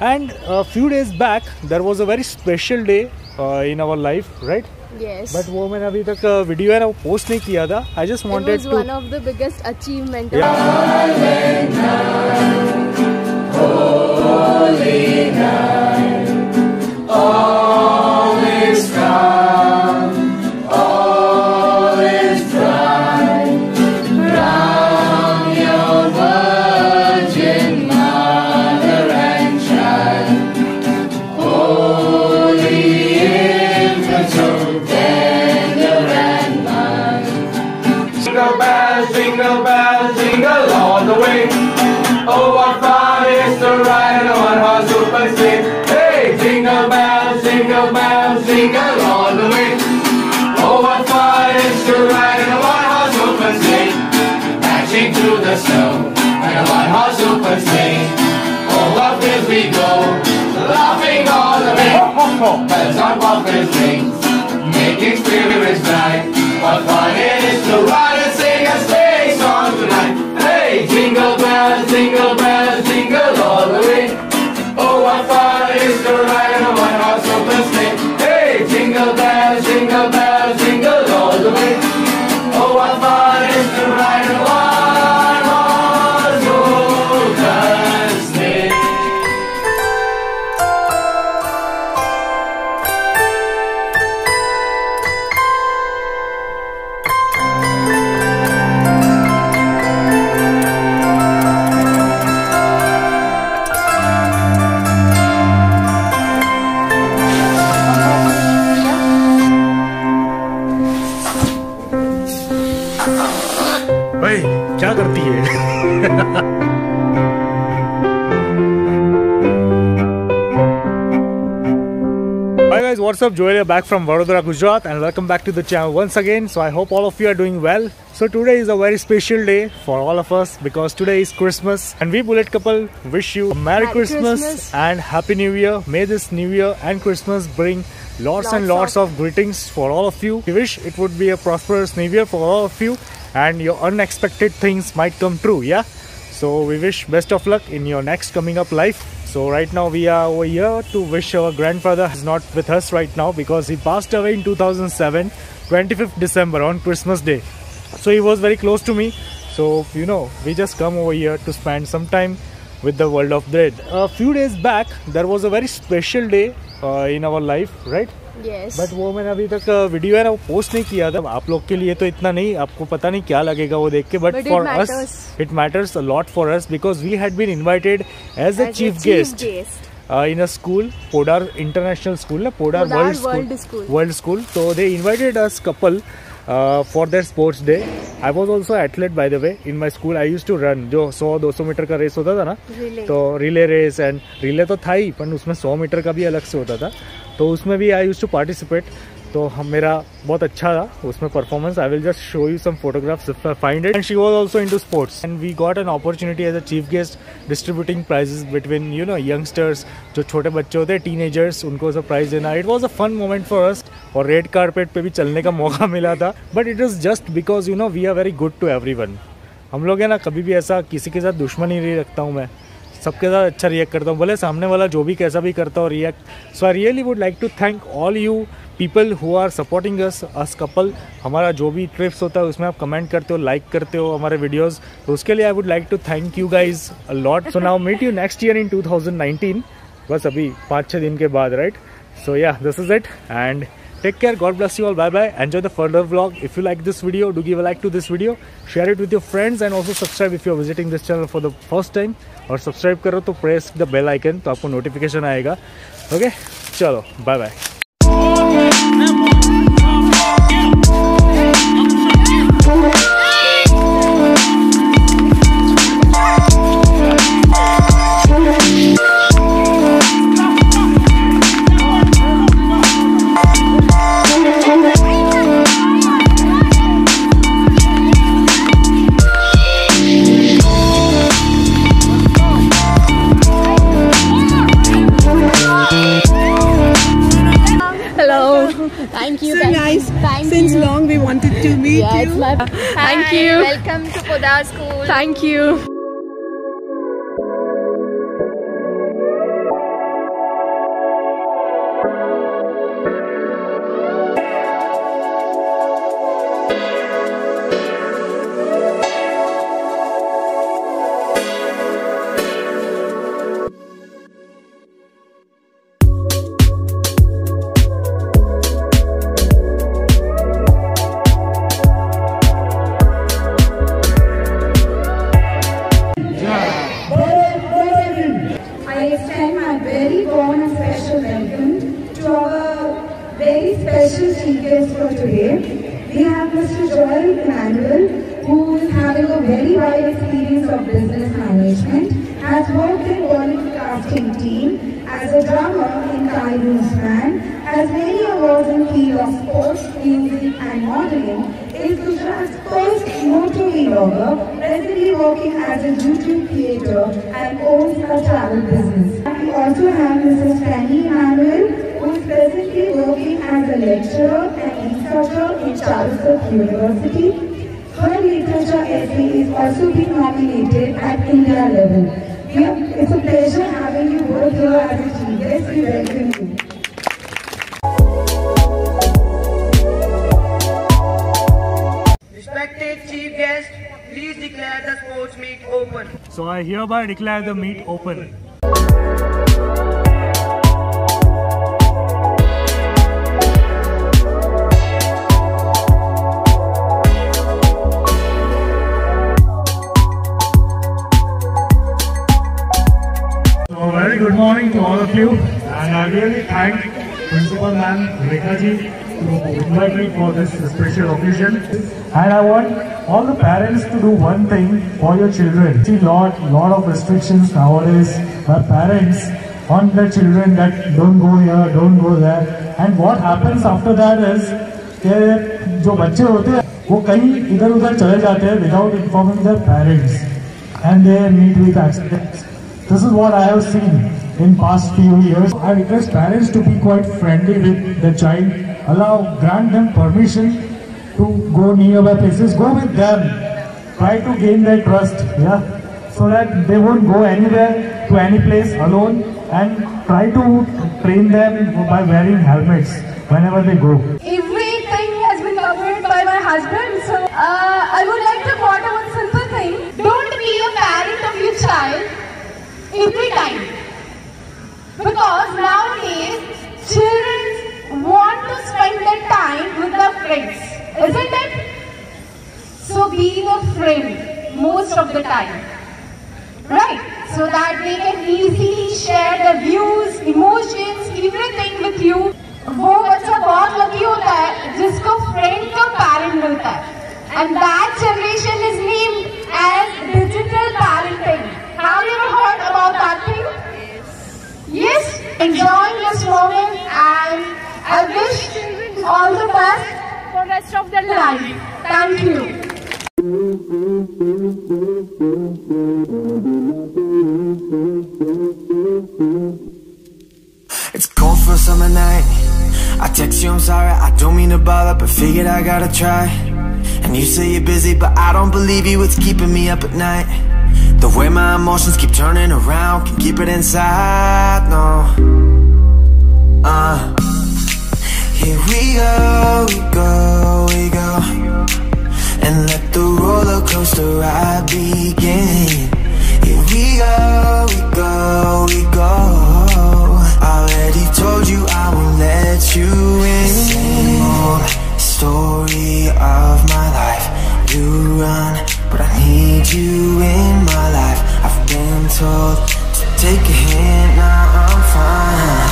And a few days back, there was a very special day uh, in our life, right? Yes. But वो मैंने अभी तक video है ना वो पोस्ट नहीं किया था I just it wanted was to one of the biggest achievement. Jingle Jingle all the way. Oh, what fun is to ride in a one-horse open sleigh. Hey, jingle bells, jingle bells, jingle all the way. Oh, what fun is to ride in a one-horse open sleigh. Dashing through the snow in a one-horse open sleigh. Oh, what fields we go, laughing all the way. Bells on bumpers rings, making spirits bright. What fun is Hi guys, what's up? Joel here back from Vadodara, Gujarat and welcome back to the channel once again. So I hope all of you are doing well. So today is a very special day for all of us because today is Christmas and we Bullet Couple wish you a Merry Christmas, Christmas. and Happy New Year. May this New Year and Christmas bring lots, and lots Lots of greetings for all of you. We wish it would be a prosperous New Year for all of you and your unexpected things might come true, yeah? So we wish best of luck in your next coming up life. So right now we are over here to wish our grandfather is not with us right now because he passed away in 2007, 25th December on Christmas Day. So he was very close to me. So you know, we just come over here to spend some time with the world of bread. A few days back, there was a very special day uh, in our life, right? Yes. But वो मैंने अभी तक video है ना वो post नहीं किया था। आप लोग के लिए तो इतना नहीं आपको पता नहीं क्या लगेगा वो देख के but for us it matters lot for us because we had been invited as a chief guest. In a school Podar international school ना Podar world World school School. World school तो they invited us couple for their sports day I was also athlete by the way in my school I use to run जो 100 200 metre का race होता था ना। तो relay race and relay तो था ही पर उसमें 100 मीटर का भी अलग से होता था। तो उसमें भी आई यूज़ टू पार्टिसिपेट तो हम, मेरा बहुत अच्छा था उसमें performance I will just show you some photographs if I find it and she was also into sports and we got an opportunity as a chief guest distributing prizes between you know youngsters जो छोटे बच्चे होते हैं teenagers उनको सब prize देना. It was a fun moment for us और red carpet पे भी चलने का मौका मिला था. But it is just because you know we are very good to every हम लोग है ना, कभी भी ऐसा किसी के साथ दुश्मनी नहीं रखता हूँ मैं. सबके साथ अच्छा रिएक्ट करता हूँ। भले सामने वाला जो भी कैसा भी करता हो react so I really would like to thank all you people who are supporting us us couple हमारा जो भी ट्रिप्स होता है, उसमें आप कमेंट करते हो लाइक करते हो हमारे वीडियोस तो उसके लिए I would like to thank you guys a lot so now meet you next year in 2019 बस अभी पाँच छः दिन के बाद right so yeah this is it and Take care. God bless you all. Bye bye. Enjoy the further vlog. If you like this video, do give a like to this video. Share it with your friends and also subscribe if you are visiting this channel for the first time. और subscribe करो तो press the bell icon तो आपको notification आएगा okay चलो bye bye Thank you. So thank nice. You. Thank Since you. long we wanted to meet Yeah, you. it's my. Thank Hi, you. Welcome to Podar School. Thank you. special speakers for today. We have Mr. Joel Emanuel, who is having a very wide experience of business management, has worked in Bollywood casting team, as a drummer in Kairu's band, has many awards in field of sports, music and modeling, is Gujarat's first motor vlogger, presently working as a YouTube creator and owns a travel business. We also have Mrs. Penny Emanuel, presently working as a lecturer and researcher in Charles University. Her literature essay is also being nominated at India level. We are- It's a pleasure having you both here as a chief guest. We welcome you. Respected chief guest, please declare the sports meet open. So I hereby declare the meet open. Ma'am Rekha ji to invite me for this special occasion and I want all the parents to do one thing for your children. See lot lot of restrictions nowadays by parents on their children that don't go here, don't go there and what happens after that is कि जो बच्चे होते हैं वो कहीं इधर उधर चले जाते हैं without informing their parents and they meet with accidents. This is what I have seen in past few years. I request parents to be quite friendly with the child, allow, grant them permission to go nearby places, go with them, try to gain their trust, yeah, so that they won't go anywhere to any place alone and try to train them by wearing helmets whenever they go. Everything has been covered by my husband. So uh, I would like to quote one simple thing. Don't be a parent of your child every time Because nowadays children want to spend their time with their friends. Isn't it? So be the friend most of the time. Right? So that they can easily share their views, emotions, everything with you. वो बच्चा बहुत lucky होता है जिसको friend का parent मिलता है and that generation is named as digital parenting have you ever yes enjoy this moment and i wish all the best for rest of their life thank you It's cold for a summer night. I text you, I'm sorry, I don't mean to bother, but figured I gotta try. And you say you're busy, but I don't believe you, it's keeping me up at night. The way my emotions keep turning around, can keep it inside, no. Uh, here we go, we go, we go. And let the roller coaster ride begin. Here we go, we go, we go. Already told you I won't let you in. Same old story of my life. You run, you in my life. I've been told to take a hint, now I'm fine.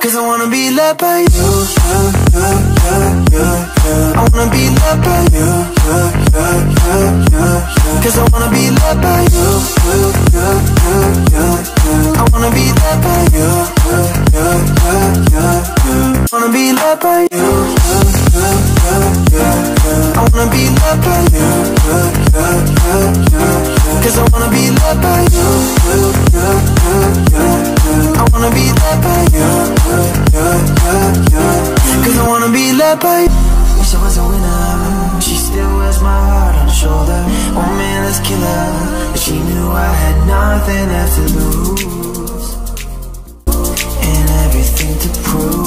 Cause I wanna be loved by you, you, you, you, you, you. I wanna be loved by you, you, you, you, you, you. Cause I wanna be loved by you, you, you, you, you, you. I wanna be loved by you, you, you, you, you, you. Wanna be loved by you, you. I wanna be loved by you you, you, you, you. Cause I wanna be loved by you you, you, you, you. I wanna be loved by you Cause I wanna be loved by you. Wish I was a winner. She still wears my heart on her shoulder. Oh man, that's killer But she knew I had nothing left to lose. And everything to prove.